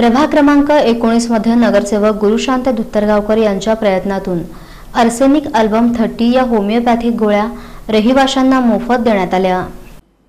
प्रभाग क्रमांक एकोणीसमध्ये नगरसेवक गुरुशांत धुत्तरगावकर यांच्या प्रयत्नातून अर्सेनिक अल्बम थर्टी या होमिओपॅथिक गोळ्या रहिवाशांना मोफत देण्यात आल्या.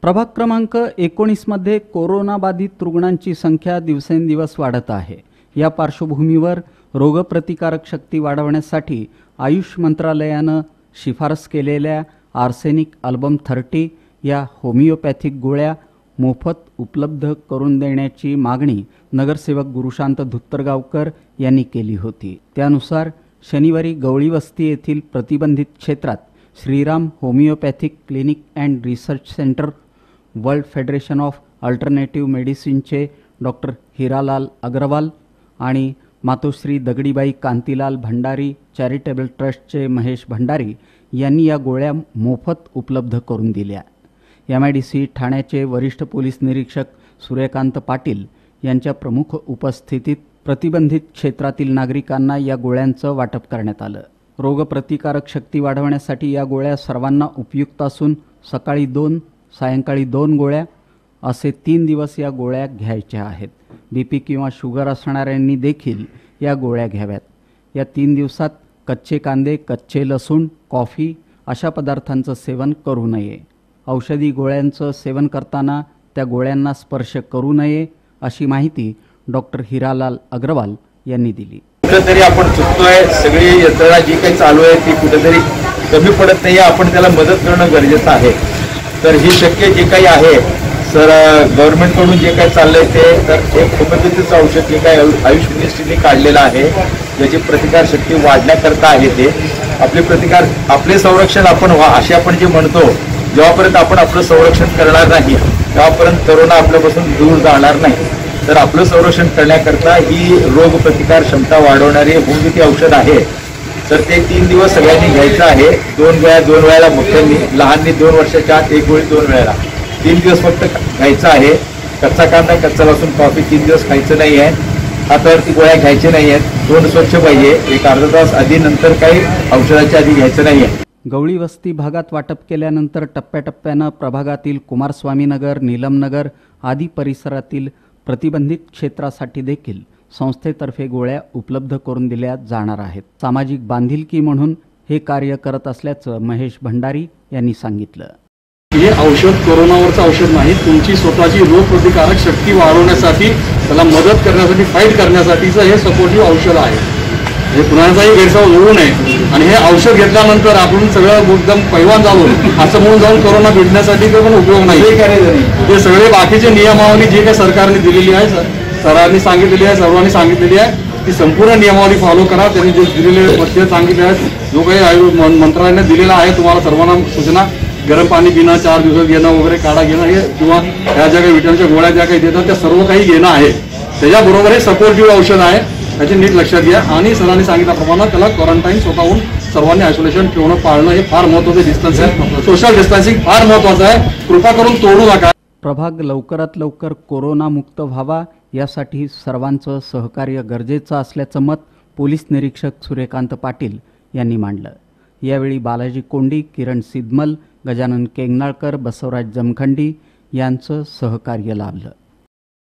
प्रभाग क्रमांक एकोणीसमध्ये कोरोनाबाधित रुग्णांची संख्या दिवसेंदिवस वाढत आहे. या पार्श्वभूमीवर रोगप्रतिकारक शक्ती वाढवण्यासाठी आयुष मंत्रालयानं शिफारस केलेल्या आर्सेनिक अल्बम थर्टी या होमिओपॅथिक गोळ्या मोफत उपलब्ध करून देण्याची मागणी नगरसेवक गुरुशांत धुत्तरगावकर यांनी केली होती. त्यानुसार शनिवारी गवळी वस्ती येथील प्रतिबंधित क्षेत्रात Shriram homeopathic clinic and research centre world federation of alternative मेडिसिनचे doctor Hiralal Agarwal आणि मातोश्री दगडीबाई कांतीलाल भंडारी चॅरिटेबल ट्रस्टचे महेश भंडारी यांनी या गोळ्या मोफत उपलब्ध करून दिल्या. एम आय डी सी ठाण्याचे वरिष्ठ पोलीस निरीक्षक सूर्यकांत पाटील यांच्या प्रमुख उपस्थितीत प्रतिबंधित क्षेत्रातील नागरिकांना या गोळ्यांचं वाटप करण्यात आलं. रोगप्रतिकारक शक्ती वाढवण्यासाठी या गोळ्या सर्वांना उपयुक्त असून सकाळी दोन सायंकाळी दोन गोळ्या असे तीन दिवस या गोळ्या घ्यायच्या आहेत. बी पी किंवा शुगर असणाऱ्यांनी देखील या गोळ्या घ्याव्यात. या तीन दिवसात कच्चे कांदे कच्चे लसूण कॉफी अशा पदार्थांचं सेवन करू नये. औषधी गोळ्यांचं सेवन करताना त्या गोळ्यांना स्पर्श करू नये अशी माहिती डॉक्टर हिरालाल अग्रवाल यांनी दिली. कुठेतरी आपण चुकतोय सगळी यंत्रणा जी काही चालू आहे ती कुठेतरी कमी पडत नाही आपण त्याला मदत करणं गरजेचं आहे. तर ही शक्य जे काही आहे सर गव्हर्नमेंटकडून जे काही चाललंय ते तर एक होमिओपॅथीचं औषध जे काही आयुष मिनिस्ट्रीने काढलेलं आहे ज्याची प्रतिकार शक्ती वाढण्याकरता आहे ते. आपले प्रतिकार आपले संरक्षण आपण व्हा असे आपण जे म्हणतो जेव्हापर्यंत आपण आपलं संरक्षण करणार नाही तेव्हापर्यंत करोना आपल्यापासून दूर जाणार नाही. तर आपलं संरक्षण करण्याकरता ही रोगप्रतिकार क्षमता वाढवणारी होमिओपॅथी औषध आहे. तर ते तीन दिवस सगळ्यांनी घ्यायचं आहे. दोन वेळा दोन वेळेला मोठ्यांनी लहाननी दोन वर्षाच्या आत एक गोळी दोन वेळेला. तीन दिवस फक्त घ्यायचं आहे. कच्चा कांदा कच्चा लसूण कॉफी तीन दिवस खायचं नाही आहे. हातावरती गोळ्या घ्यायचे नाही आहेत. तोंड स्वच्छ पाहिजे. एक अर्धा तास आधी नंतर काही औषधाच्या आधी घ्यायचं नाही आहे. गवळी वस्ती भागात वाटप केल्यानंतर टप्प्याटप्प्यानं प्रभागातील कुमारस्वामीनगर नीलमनगर आदी परिसरातील प्रतिबंधित क्षेत्रासाठी देखील संस्थेतर्फे गोळ्या उपलब्ध करून दिल्या जाणार आहेत. सामाजिक बांधिलकी म्हणून हे कार्य करत असल्याचं महेश भंडारी यांनी सांगितलं. हे औषध कोरोनावरचं औषध नाही तुमची स्वतःची रोगप्रतिकारक शक्ती वाढवण्यासाठी त्याला मदत करण्यासाठी फाईट करण्यासाठीचं हे सपोर्टिव्ह औषध आहे. हे कुणाचाही गैरसमज होऊ नये. आणि हे औषध घेतल्यानंतर आपण सगळं एकदम पैवान झालो. असं म्हणून जाऊन कोरोना भेटण्यासाठी पण उपयोग नाही. हे सगळे बाकीचे नियमावली जे काही सरकारने दिलेली आहे सर- सरांनी सांगितलेली आहे सर्वांनी सांगितलेली आहे ती संपूर्ण नियमावली फॉलो करा. त्यांनी जे दिलेले पथ्य सांगितले आहेत जो काही आयु मंत्रालयाने दिलेला आहे तुम्हाला सर्वांना सूचना. गरम पाणी पिणं चार दिवसात घेणं वगैरे काढा घेणं हे किंवा ह्या ज्या काही विटामिनच्या गोळ्या ज्या काही देतात त्या सर्व काही घेणं आहे. त्याच्याबरोबर हे सपोर्टिव्ह औषध आहे. त्याची नीट लक्षात घ्या. आणि सरांनी सांगितल्याप्रमाणे त्याला क्वारंटाईन स्वतःहून सर्वांनी आयसोलेशन ठेवणं पाळणं हे फार महत्वाचं डिस्टन्सिंग सोशल डिस्टन्सिंग फार महत्वाचं आहे. कृपा करून तोडू नका. प्रभाग लवकरात लवकर कोरोनामुक्त व्हावा यासाठी सर्वांचं सहकार्य गरजेचं असल्याचं मत पोलीस निरीक्षक सूर्यकांत पाटील यांनी मांडलं. यावेळी बालाजी कोंडी किरण सिद्मल गजानन केंगनाळकर बसवराज जमखंडी यांचं सहकार्य लाभलं.